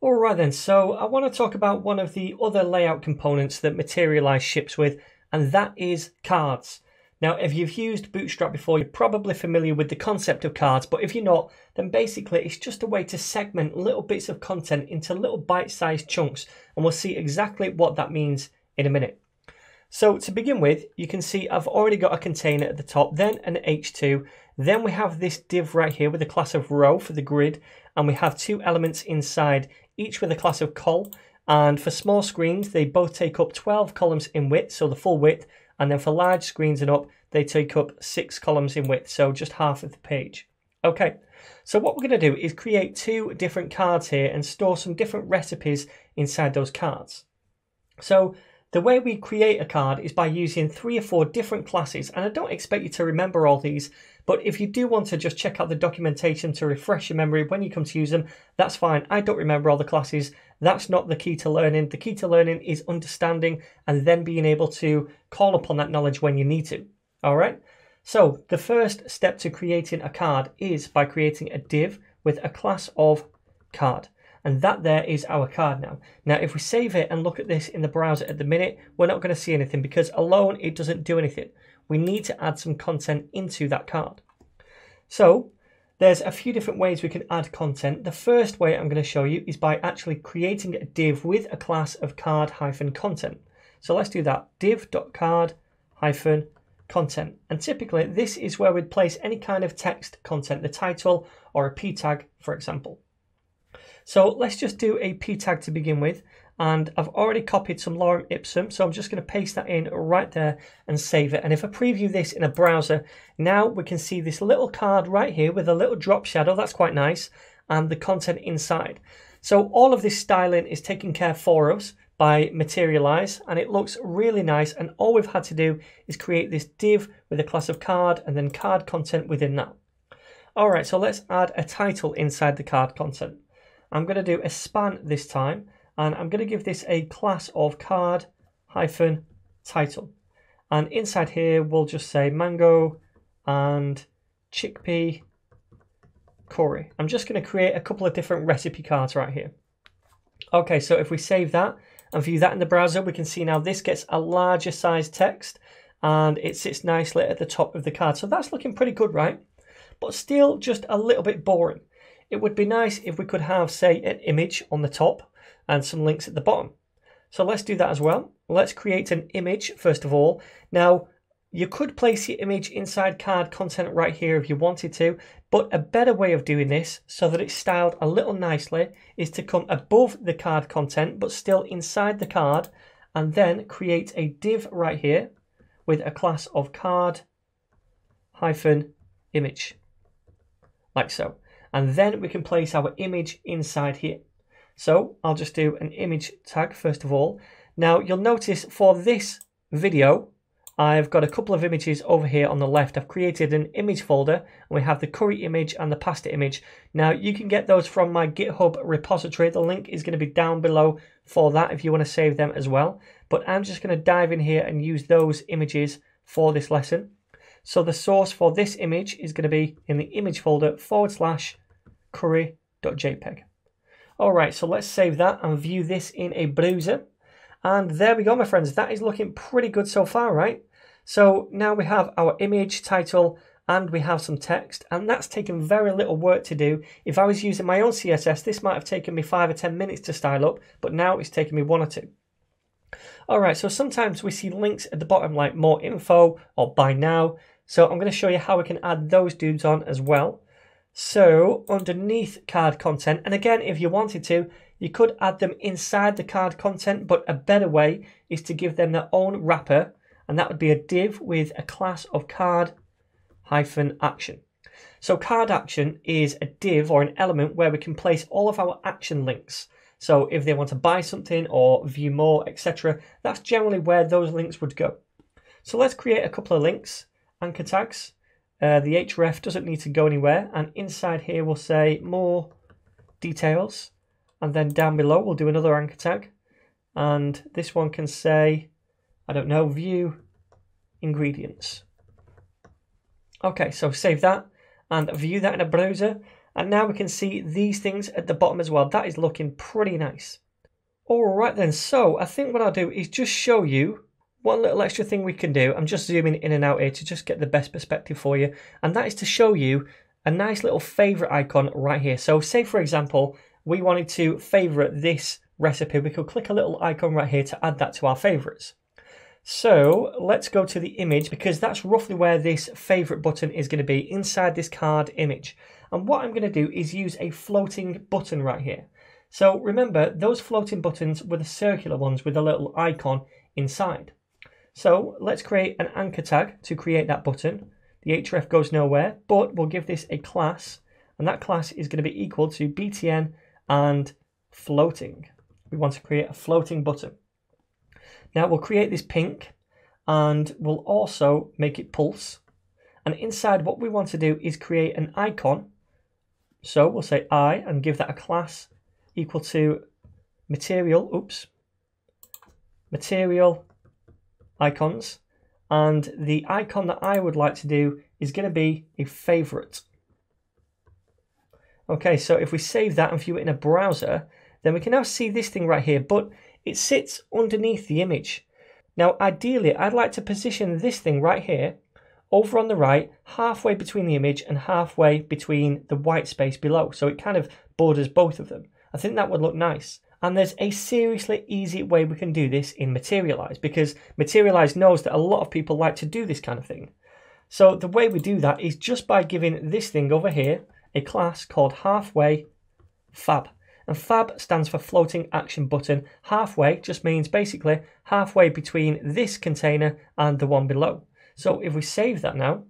Alright then, so I want to talk about one of the other layout components that Materialize ships with, and that is cards. Now, if you've used Bootstrap before, you're probably familiar with the concept of cards, but if you're not, then basically it's just a way to segment little bits of content into little bite-sized chunks, and we'll see exactly what that means in a minute. So to begin with, you can see I've already got a container at the top, then an H2, then we have this div right here with a class of row for the grid, and we have two elements inside each with a class of col. And for small screens, they both take up 12 columns in width, so the full width. And then for large screens and up, they take up six columns in width, so just half of the page. Okay, so what we're going to do is create two different cards here and store some different recipes inside those cards. So the way we create a card is by using three or four different classes, and I don't expect you to remember all these, but if you do want to just check out the documentation to refresh your memory when you come to use them, that's fine. I don't remember all the classes. That's not the key to learning. The key to learning is understanding and then being able to call upon that knowledge when you need to. All right. So the first step to creating a card is by creating a div with a class of card. And that there is our card now. Now, if we save it and look at this in the browser at the minute, we're not going to see anything because alone it doesn't do anything we need to add some content into that card. So there's a few different ways we can add content. The first way I'm going to show you is by actually creating a div with a class of card-content. So let's do that, div.card-content. And typically this is where we'd place any kind of text content, the title or a p tag, for example. So let's just do a p tag to begin with and I've already copied some lorem ipsum so I'm just going to paste that in right there and save it. And if I preview this in a browser now we can see this little card right here with a little drop shadow. That's quite nice. And the content inside. So all of this styling is taken care for us by Materialize and it looks really nice. And all we've had to do is create this div with a class of card and then card content within that. Alright so let's add a title inside the card content. I'm going to do a span this time and I'm going to give this a class of card hyphen title. And inside here, we'll just say mango and chickpea curry. I'm just going to create a couple of different recipe cards right here. Okay, so if we save that and view that in the browser, we can see now this gets a larger size text and it sits nicely at the top of the card. So that's looking pretty good, right? But still just a little bit boring. It would be nice if we could have, say, an image on the top and some links at the bottom. So let's do that as well. Let's create an image first of all. Now, you could place your image inside card content right here if you wanted to, but a better way of doing this so that it's styled a little nicely is to come above the card content but still inside the card and then create a div right here with a class of card hyphen image like so. And then we can place our image inside here. So I'll just do an image tag first of all. Now you'll notice for this video, I've got a couple of images over here on the left. I've created an image folder and we have the curry image and the pasta image. Now you can get those from my GitHub repository. The link is going to be down below for that if you want to save them as well. But I'm just going to dive in here and use those images for this lesson. So the source for this image is going to be in the image folder forward slash curry.jpg. All right, so let's save that and view this in a browser. And there we go, my friends. That is looking pretty good so far, right? So now we have our image title and we have some text and that's taken very little work to do. If I was using my own CSS, this might have taken me five or 10 minutes to style up, but now it's taken me one or two. All right, so sometimes we see links at the bottom like more info or buy now. So I'm going to show you how we can add those dudes on as well. So underneath card content, and again, if you wanted to, you could add them inside the card content, but a better way is to give them their own wrapper, and that would be a div with a class of card hyphen action. So card action is a div or an element where we can place all of our action links. So if they want to buy something or view more, etc., that's generally where those links would go. So let's create a couple of links, anchor tags. Uh, the href doesn't need to go anywhere. And inside here, we'll say more details. And then down below, we'll do another anchor tag. And this one can say, I don't know, view ingredients. Okay, so save that and view that in a browser. And now we can see these things at the bottom as well. That is looking pretty nice. All right then, so I think what I'll do is just show you one little extra thing we can do. I'm just zooming in and out here to just get the best perspective for you. And that is to show you a nice little favorite icon right here. So say for example, we wanted to favorite this recipe. We could click a little icon right here to add that to our favorites. So let's go to the image because that's roughly where this favorite button is going to be inside this card image. And what I'm going to do is use a floating button right here. So remember, those floating buttons were the circular ones with a little icon inside. So let's create an anchor tag to create that button. The href goes nowhere, but we'll give this a class, and that class is going to be equal to btn and floating. We want to create a floating button. Now we'll create this pink, and we'll also make it pulse. And inside what we want to do is create an icon so we'll say I and give that a class equal to material, oops, material icons. And the icon that I would like to do is going to be a favorite. Okay, so if we save that and view it in a browser, then we can now see this thing right here, but it sits underneath the image. Now, ideally, I'd like to position this thing right here over on the right, halfway between the image and halfway between the white space below. So it kind of borders both of them. I think that would look nice. And there's a seriously easy way we can do this in Materialize because Materialize knows that a lot of people like to do this kind of thing. So the way we do that is just by giving this thing over here a class called halfway fab. And fab stands for floating action button. Halfway just means basically halfway between this container and the one below. So if we save that now,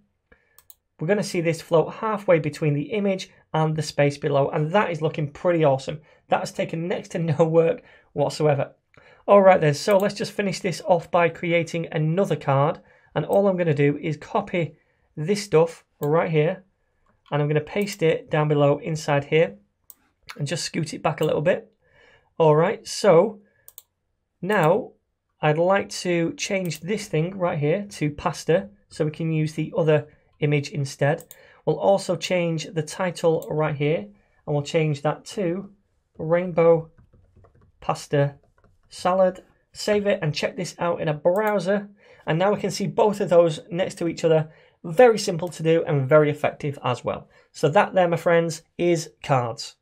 we're going to see this float halfway between the image and the space below. And that is looking pretty awesome. That has taken next to no work whatsoever. All right then, so let's just finish this off by creating another card. And all I'm going to do is copy this stuff right here. And I'm going to paste it down below inside here. And just scoot it back a little bit. All right, so now I'd like to change this thing right here to pasta so we can use the other image instead. We'll also change the title right here and we'll change that to rainbow pasta salad. Save it and check this out in a browser. And now we can see both of those next to each other. Very simple to do and very effective as well. So that there, my friends, is cards.